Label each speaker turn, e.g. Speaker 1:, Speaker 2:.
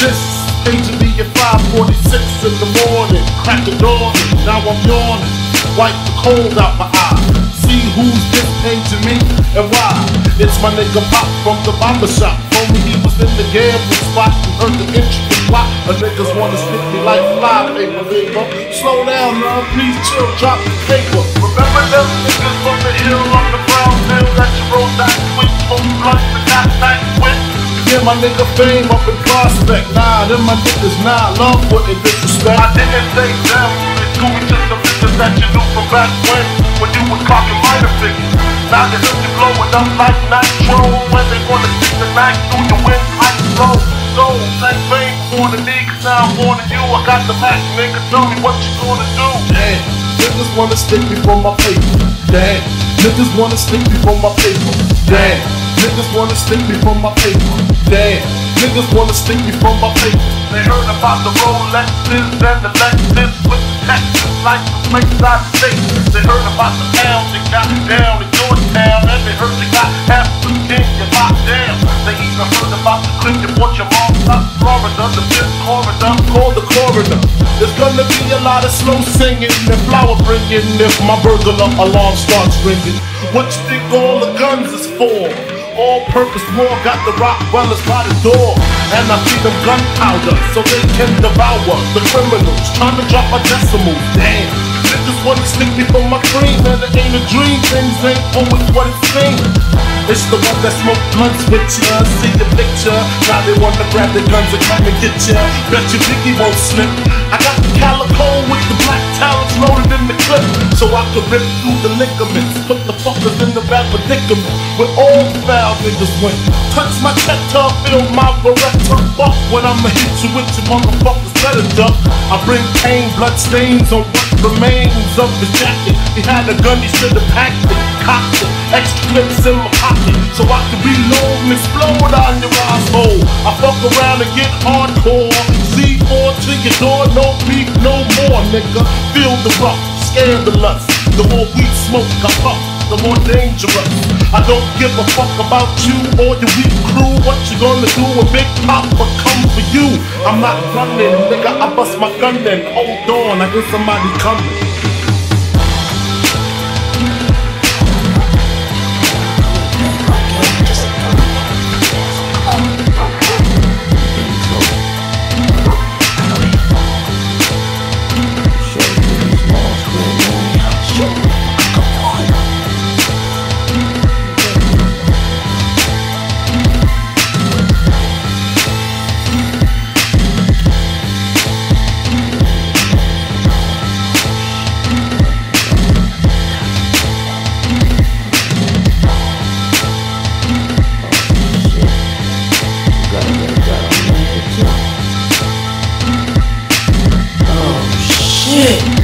Speaker 1: this? Paging me at 546 in the morning. Crack the dawn, now I'm yawning. Wipe the cold out my eye. See who's this to me and why. It's my nigga Pop from the barber shop. Me he was in the gambling spot and heard the intricate plot. A niggas wanna stick me like fly paper, nigga. Slow down, man. Please chill, drop the paper. Remember them niggas from the hill on the brown hill My nigga fame up in prospect. Nah, them my niggas nah, love putting disrespect. I didn't say them, it's Scooby just the bitches that you knew from back when, when you was clocking minor figures. Now they look you blowing up like nitro, when they wanna stick the knife through your windpipe slow. So, thank fame for warning me, cause now I'm warning you. I got the Mac, nigga, tell me what you gonna do. Damn, niggas wanna stick me from my paper. Damn, niggas wanna stick me from my paper. Damn. Niggas wanna stick me from my paper. Damn. Niggas wanna stick me from my paper. They heard about the Rolexes and the Lexus with the Texas like the place I. They heard about the pounds that got down in Georgetown and they heard they got half the Virginia locked down. They even heard about the that brought your mom up Florida, the fifth coroner. Call the coroner. There's gonna be a lot of slow singing and flower bringing if my burglar alarm starts ringing. What you think all the guns is for? All purpose war got the Rockwellers by the door. And I feed them gunpowder so they can devour the criminals. Trying to drop my decimals. Damn. Niggas wanna stick me for my cream, and it ain't a dream. Things ain't always what it seems. It's the one that smoke blunts with ya, see the picture. Now they wanna grab their guns and come and get ya. Bet you Biggie won't slip. I got the calico with the black talons loaded in clip, so I can rip through the ligaments. Put the fuckers in the bad predicament. Where all foul niggas went. Touch my I feel my Beretta. Fuck when I'ma hit you with your motherfuckers better duck. I bring pain, blood stains on what remains of the jacket. He had a gun, he should've packed it, cocked it. Extra clips in my pocket, so I can reload and explode on your asshole. I fuck around and get hardcore. C4 to your door, no beef, no more, nigga. Feel the rough, scandalous. The more we smoke, I puff the more dangerous. I don't give a fuck about you or your weak crew. What you gonna do when Big Papa come for you? I'm not running, nigga. I bust my gun then. Hold on, I hear somebody coming.
Speaker 2: 对